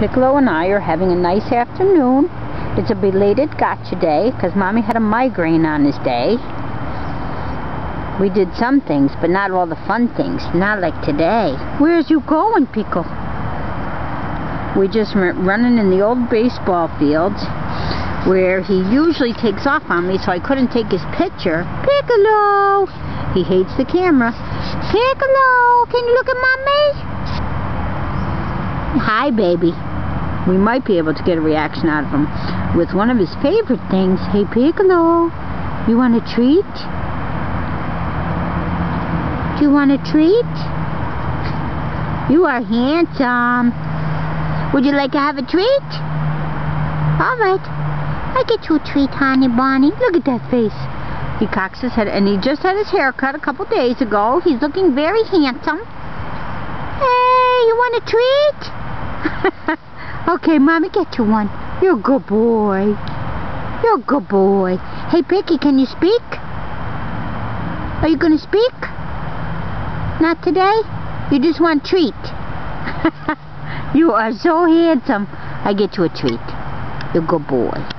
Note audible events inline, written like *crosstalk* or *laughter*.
Piccolo and I are having a nice afternoon. It's a belated gotcha day because Mommy had a migraine on this day. We did some things, but not all the fun things. Not like today. Where's you going, Pico? We just went running in the old baseball fields where he usually takes off on me so I couldn't take his picture. Piccolo! He hates the camera. Piccolo! Can you look at Mommy? Hi, baby. We might be able to get a reaction out of him with one of his favorite things. Hey, Piccolo, you want a treat? Do you want a treat? You are handsome. Would you like to have a treat? All right. I get you a treat, honey bunny. Look at that face. He cocks his head, and he just had his hair cut a couple days ago. He's looking very handsome. Hey, you want a treat? *laughs* okay, Mommy, get you one. You're a good boy. You're a good boy. Hey, Picky, can you speak? Are you going to speak? Not today? You just want treat. *laughs* you are so handsome. I get you a treat. You're a good boy.